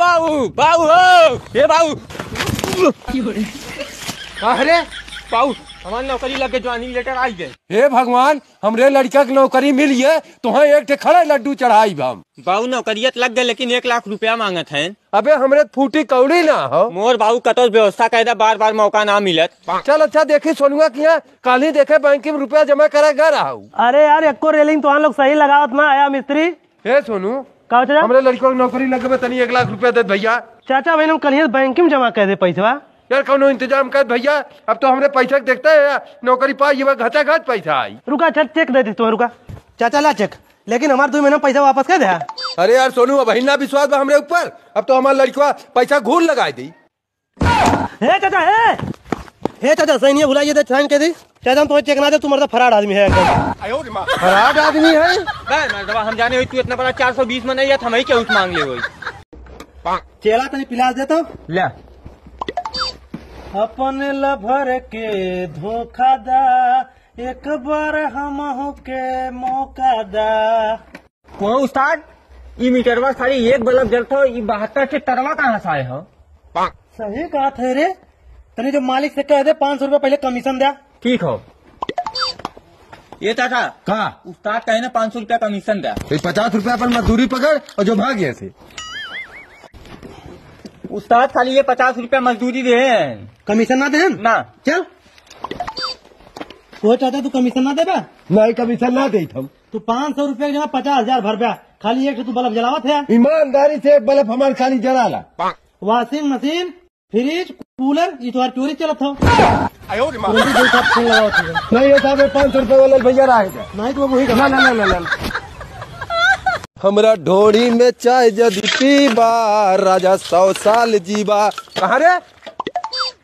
बाबू बाबू हो हे बाबू। अरे बाबू हमारी नौकरी लग के ज्वाइनिंग लेटर आई गए हे भगवान हमरे लड़का के नौकरी मिली है तो एक ठे खड़े लड्डू चढ़ाई हम। बाबू नौकरियत लग गए लेकिन एक लाख रुपया मांगत हैं। अबे हमरे फूटी कौड़ी ना हो। मोर बाबू कतो व्यवस्था कैदा बार बार मौका ना मिलत। चल अच्छा देखी सोनुआ किया कल ही देखे बैंक में रुपया जमा करे घर अरे यार एको रेलिंग तो लोग सही लगावत ना आया मिस्त्री। हे सोनू का चाचा हमरे लड़कों की नौकरी लगे तनी एक लाख रुपया दे भैया। चाचा मैंने कल बैंक में जमा कर दे पैसा। यार कौनो इंतज़ाम कर भैया। अब तो हमरे पैसा देखते है नौकरी पाई घचा घच पैसा आई रुका चल चेक दे दी तुम्हें रुका। चाचा ला चेक लेकिन हमारे दो महीना पैसा वापस कर दे अरे यार सोनू अब ना विश्वास बा हमरे ऊपर। अब तो हमारा लड़का पैसा घूर लगाई दी। हे चाचा हे! हे चाचा सही नहीं है भुलाइए दे साइन कर दी चाचा हम तुम्हें चेक ना दे तुम मर्द फराड आदमी है एकदम। खराब आदमी है? बे मर्दवा हम जाने हुई तू इतना बड़ा चार सौ बीस में नहीं है हम ही क्या उस मांग ले हुई चेला तनी पिलास दे तो। ले। अपन लभर के धोखा दा एक बार हम के मौका दा कौन उस्ताद? ई मीटरवा खाली एक बल्ब जलता हो ई बहत्तर से तरवा कहाँ से आए हो? सही कहा थे रे। तनी जो मालिक से कह दे पाँच सौ रूपया पहले कमीशन दे। ठीक हो। ये चाचा का उस्ताद कहे ना पाँच सौ रूपया कमीशन दे। पचास रूपया पर मजदूरी पकड़ और जो भाग थे। उस्ताद खाली ये पचास रूपया मजदूरी दे। कमीशन ना दे? ना। चल। वो चाचा तू कमीशन ना देबा नहीं कमीशन ना दे हम तू पाँच सौ रूपया जमा पचास हज़ार भर बा। खाली एक तू बल्ब जलावत है। ईमानदारी से एक बल्ब हमारे खाली जला ला। वॉशिंग मशीन फ्रिज कूलर ये तुम्हारी चोरी हो। ही है। नहीं ये साहब पाँच सौ वाला भैया नहीं तो वही ना ना ना ना हमरा ढोड़ी में चाय जदी पीबा राजा सौ साल जीवा कहा रे?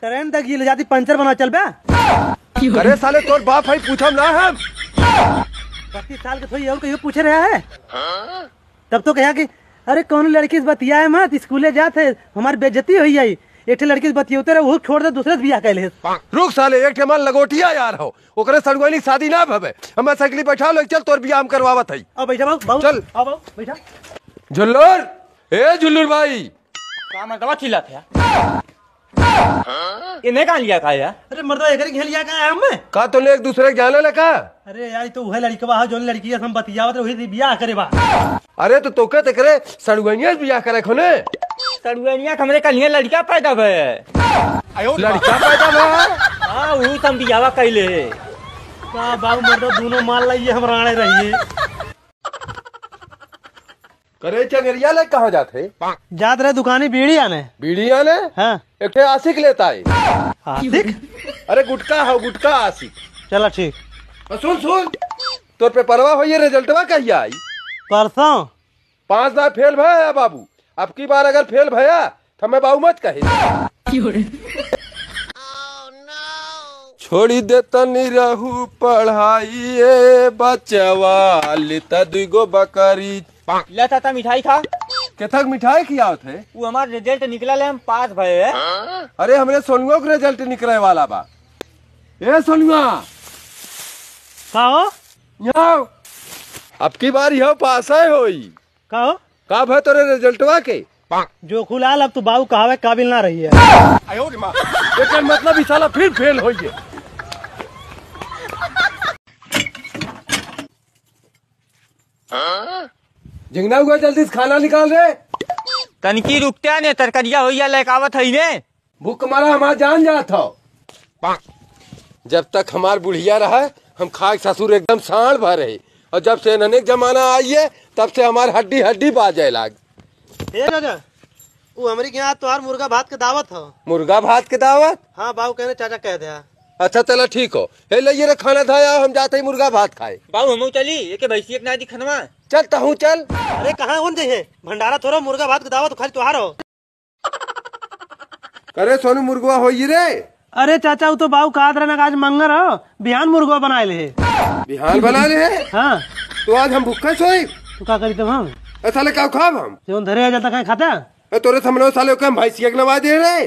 ट्रेन तक ये ले जाती पंचर बना चल बे। अरे साले तोर बाप है पूछम ना हम। पच्चीस साल के थोड़ी और कहीं पूछे रहा है। तब तो कहा कि अरे कौन लड़की बतिया है मत स्कूले जाते हमारी बेजती हुई जाई। एक ठे लड़की से बतियोते रहे वो छोड़ दे दूसरे से बियाह कैले रुक साले एक ठेमान लगोटिया यार हो। ओकरे सड़गोली शादी ना भवे। हमें साइकिल बैठा लो चल तोर बियाह हम करवावत है अब बैठा बाबू चल। आओ बाबू बैठा। झुल्लुर! ए झुल्लुर भाई! का मर्दवा चिल्ला था इन्हें कहाँ लिया का यार? अरे मर्दवा एक खेल लिया का हमें का तो एक दूसरे के जाने लगा? अरे यार तो वह लड़की बा जो लड़की है हम बतियावत रहे वही से बियाह करे बा। अरे तो तोके ते करे सड़गोनिया से बियाह करे खोने? तरुआ हमरे कलिया लड़का पैदा भे लड़का पैदा बा हाँ? वही तुम बियावा कैले का बाबू मर्दवा दोनों माल लाइए हम राणे रहिए। करे चंगरिया ले कहाँ जाते जात रहे दुकानी बीड़ी आने। बीड़ी आने? हाँ। एक ठे आशिक लेता है। आशिक? अरे गुटका हो गुटका आशिक। चलो ठीक। सुन सुन। तोर पे परवा हो ये रिजल्टवा कहिया आई? परसों। पाँच बार फेल भया बाबू। अब की बार अगर फेल भया तो हमें बाबू मत कहे। छोड़ी दे तनी रहू पढ़ाई बचवा लिता दुगो बकरी। ले चाचा मिठाई खा। केथक मिठाई खियावत है? वो हमारा रिज़ल्ट निकला ले हम पास भये है। अरे हमरे सोनुआ के रिज़ल्ट निकले वाला बा। ए सोनुआ! कहो। यहाँ आओ। अब की बार यह पास है होई? कहो। का भय तोरे रिजल्टवा के? जो खुलाल अब तो बाबू कहावे काबिल ना रही है एकर मतलब ई साला फिर फेल होइए। जिंगना हुआ जल्दी से खाना निकाल रे। तनकी रुकते ने तरकरिया हो या लहकावत है ने भूख मारा हमारा जान जात हो। जब तक हमार बुढ़िया रहा हम खाक ससुर एकदम साढ़ भर। रहे और जब से ननेक जमाना आई है तब से हमारे हड्डी हड्डी बाजे लाग। ए चाचा वो हमारी के यहाँ तोहार मुर्गा भात के दावत हो। मुर्गा भात के दावत? हाँ बाबू कहने चाचा कह दिया अच्छा चलो ठीक हो। हे ले रे खाना खाया हम जाते ही मुर्गा भात खाए। बाबू हम चली। एक भैंसी एक ना दिखनवा चल तहू चल। अरे कहाँ कौन है? भंडारा थोड़ा मुर्गा भात के दावत खाली तोहार हो अरे सोनू मुर्गवा हो रे। अरे चाचा वो तो बाबू कहा रहे आज मंगर हो। बिहान मुर्गा बनाए ले बिहार बना रहे है। हाँ। तो आज हम भूखे सोए। तो क्या करी तब हम? ए साले का खाब हम। जो धरे जाता कहीं खाता? ए तोरे सामने साले के हम सिया के नवा दे रहे